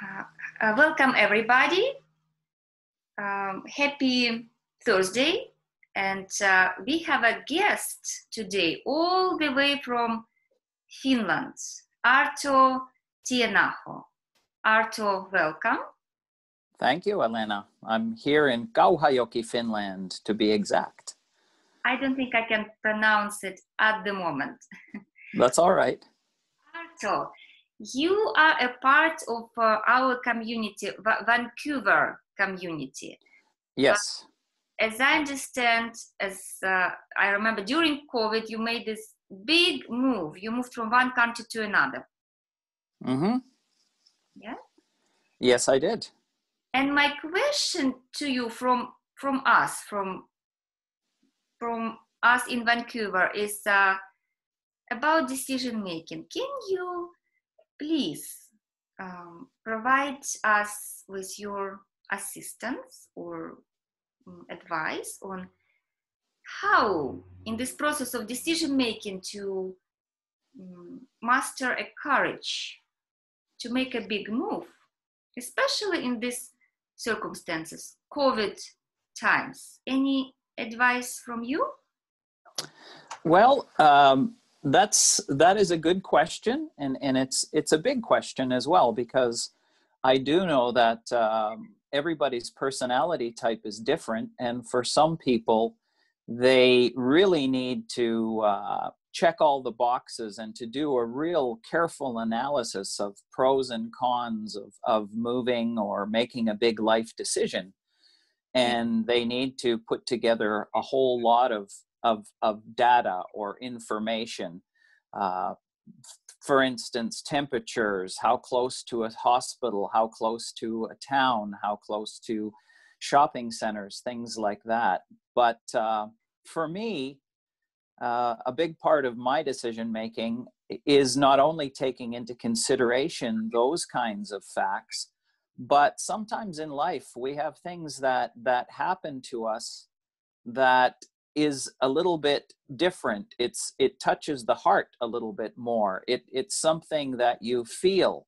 Uh, uh, welcome, everybody. Um, happy Thursday. And uh, we have a guest today, all the way from Finland, Arto Tienaho. Arto, welcome. Thank you, Elena. I'm here in Kauhajoki, Finland, to be exact. I don't think I can pronounce it at the moment. That's all right. Arto, you are a part of uh, our community, Va- Vancouver community. Yes. Uh, as I understand, as uh, I remember during COVID, you made this big move. You moved from one country to another. Mm-hmm. Yeah. Yes, I did. And my question to you from from us, from from us in Vancouver, is uh, about decision making. Can you please um, provide us with your assistance or um, advice on how, in this process of decision making, to um, master a courage to make a big move, especially in these circumstances, COVID times? Any advice from you? Well, um, that's that is a good question, and and it's it's a big question as well because I do know that um, everybody's personality type is different, and for some people, they really need to uh, check all the boxes and to do a real careful analysis of pros and cons of of moving or making a big life decision, and they need to put together a whole lot of of, of data or information. Uh, for instance, temperatures, how close to a hospital, how close to a town, how close to shopping centers, things like that. But uh, for me, uh, a big part of my decision making is not only taking into consideration those kinds of facts, but sometimes in life we have things that that happen to us that is a little bit different. It's it touches the heart a little bit more. It it's something that you feel.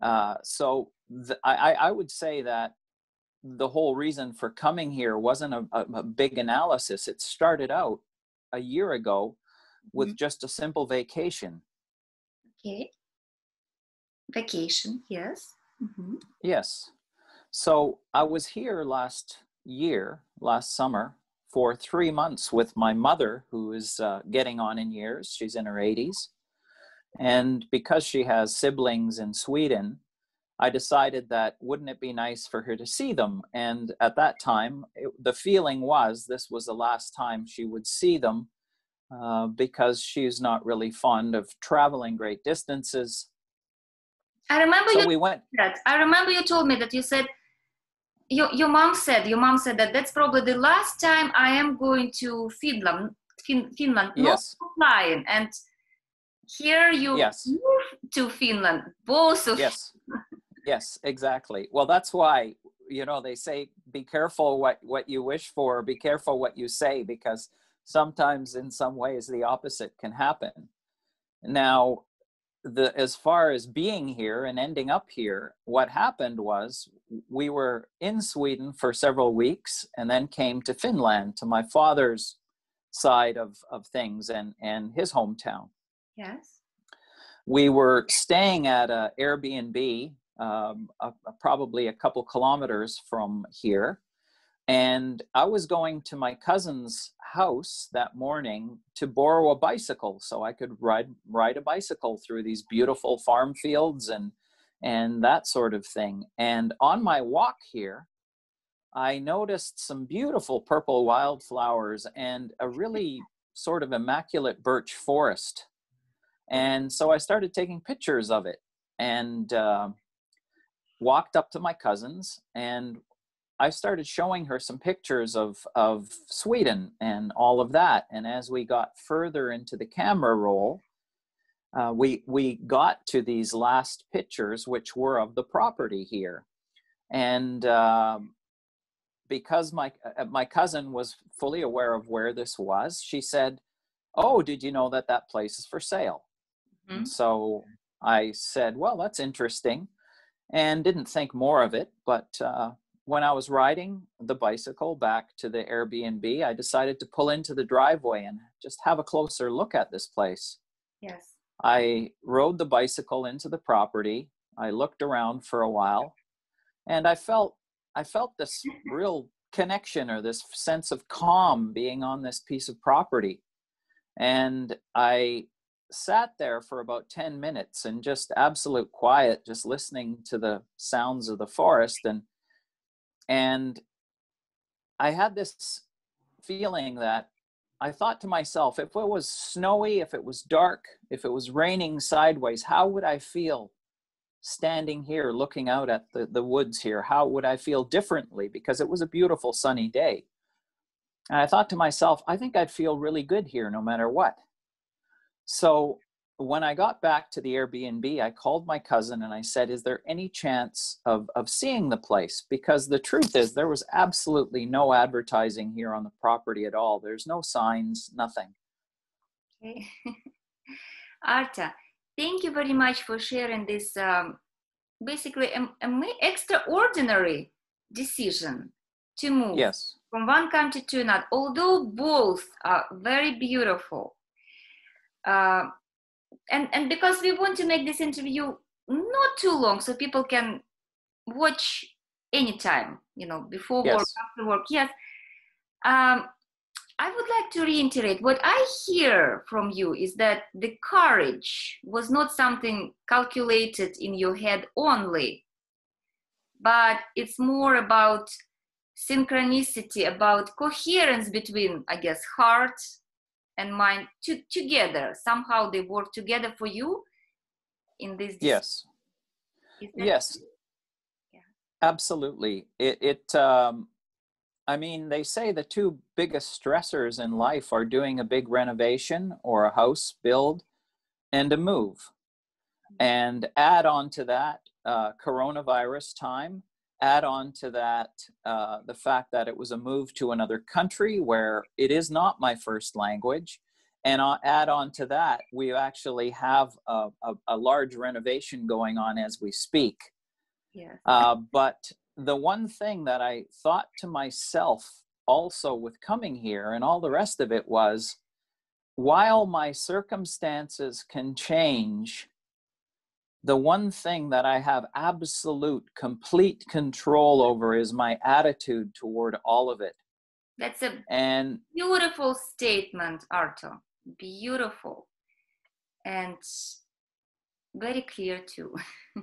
Uh, so the, I, I would say that the whole reason for coming here wasn't a, a, a big analysis. It started out a year ago with mm-hmm. just a simple vacation. Okay. Vacation yes. Mm-hmm. yes. So i was here last year last summer for three months with my mother, who is uh, getting on in years. She's in her 80s. And because she has siblings in Sweden, I decided that wouldn't it be nice for her to see them? And at that time, it, the feeling was this was the last time she would see them uh, because she's not really fond of traveling great distances. I remember so you we went. That. I remember you told me that you said your, your mom said your mom said that that's probably the last time I am going to Finland, fin, Finland, yes. not flying. And here you yes. move to Finland, both of yes, yes, exactly. Well, that's why you know they say be careful what what you wish for, be careful what you say, because sometimes in some ways the opposite can happen. Now, the as far as being here and ending up here what happened was we were in sweden for several weeks and then came to finland to my father's side of of things and and his hometown. Yes. We were staying at a airbnb um, a, a, probably a couple kilometers from here and I was going to my cousin's house that morning to borrow a bicycle so I could ride ride a bicycle through these beautiful farm fields and and that sort of thing. And on my walk here, I noticed some beautiful purple wildflowers and a really sort of immaculate birch forest. And so I started taking pictures of it and uh, walked up to my cousins and I started showing her some pictures of, of Sweden and all of that. And as we got further into the camera roll, uh, we, we got to these last pictures, which were of the property here. And uh, because my, uh, my cousin was fully aware of where this was, she said, Oh, did you know that that place is for sale? Mm-hmm. So I said, Well, that's interesting and didn't think more of it. But uh, when I was riding the bicycle back to the Airbnb, I decided to pull into the driveway and just have a closer look at this place. Yes. I rode the bicycle into the property. I looked around for a while and I felt I felt this real connection or this sense of calm being on this piece of property. And I sat there for about 10 minutes in just absolute quiet, just listening to the sounds of the forest. And, and I had this feeling that I thought to myself, if it was snowy, if it was dark, if it was raining sideways, how would I feel standing here looking out at the, the woods here? How would I feel differently? Because it was a beautiful sunny day. And I thought to myself, I think I'd feel really good here no matter what. So when I got back to the Airbnb, I called my cousin and I said, Is there any chance of, of seeing the place? Because the truth is, there was absolutely no advertising here on the property at all. There's no signs, nothing. Okay. Arto, thank you very much for sharing this um, basically an extraordinary decision to move yes. from one country to another. Although both are very beautiful, uh, and and because we want to make this interview not too long so people can watch anytime you know before yes. work after work yes um, i would like to reiterate what i hear from you is that the courage was not something calculated in your head only but it's more about synchronicity about coherence between i guess heart and mind to, together. Somehow they work together for you in this yes. yes. yeah. absolutely. It, it um, i mean they say the two biggest stressors in life are doing a big renovation or a house build and a move. Mm-hmm. and add on to that uh, coronavirus time add on to that uh, the fact that it was a move to another country where it is not my first language. And I'll add on to that, we actually have a, a, a large renovation going on as we speak. Yeah. Uh, but the one thing that I thought to myself also with coming here and all the rest of it was while my circumstances can change, the one thing that I have absolute, complete control over is my attitude toward all of it. That's a and beautiful statement, Arto. Beautiful. And very clear too.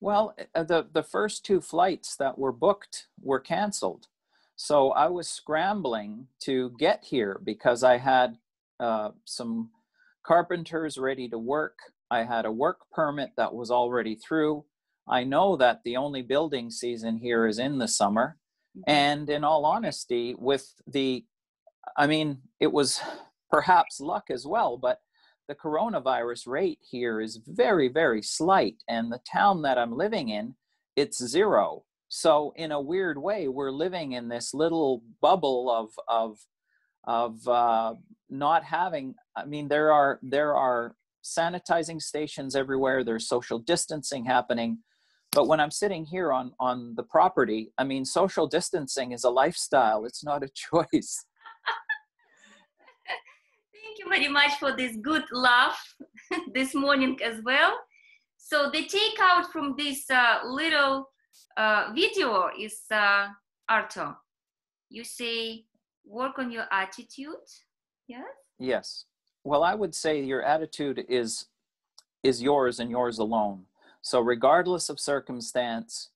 well, uh, the, the first two flights that were booked were canceled. So I was scrambling to get here because I had uh, some carpenters ready to work I had a work permit that was already through. I know that the only building season here is in the summer. Mm-hmm. And in all honesty, with the, I mean, it was perhaps luck as well, but the coronavirus rate here is very, very slight. And the town that I'm living in, it's zero. So in a weird way, we're living in this little bubble of of of uh, not having. I mean, there are there are sanitizing stations everywhere there's social distancing happening. But when i'm sitting here on on the property i mean social distancing is a lifestyle it's not a choice. Thank you very much for this good laugh this morning as well. So the takeout from this uh, little uh, video is uh, arto. You say work on your attitude? Yes? Yes well, I would say your attitude is is yours and yours alone. So regardless of circumstance,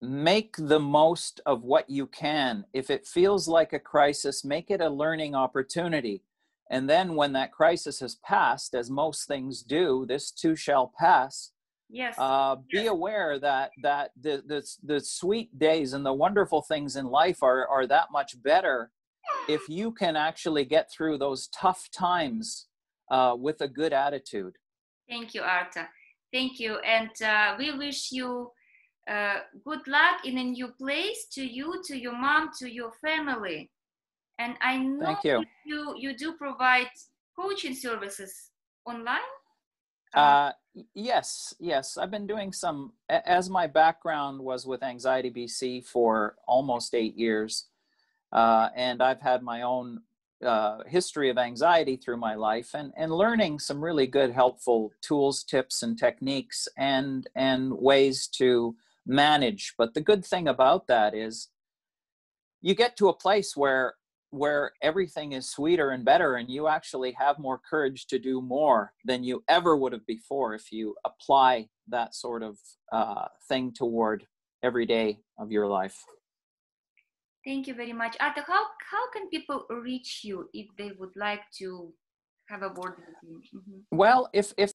make the most of what you can. If it feels like a crisis, make it a learning opportunity. And then when that crisis has passed, as most things do, this too shall pass. Yes. Uh, be yes. aware that that the, the the sweet days and the wonderful things in life are are that much better if you can actually get through those tough times uh, with a good attitude. Thank you, Arto. Thank you. And uh, we wish you uh, good luck in a new place to you, to your mom, to your family. And I know Thank you. you, you do provide coaching services online. Uh, Yes, yes. I've been doing some, as my background was with Anxiety BC for almost eight years. Uh, and I've had my own uh, history of anxiety through my life and, and learning some really good, helpful tools, tips, and techniques and, and ways to manage. But the good thing about that is you get to a place where where everything is sweeter and better and you actually have more courage to do more than you ever would have before if you apply that sort of uh, thing toward every day of your life thank you very much Arthur, how, how can people reach you if they would like to have a word with you mm-hmm. well if if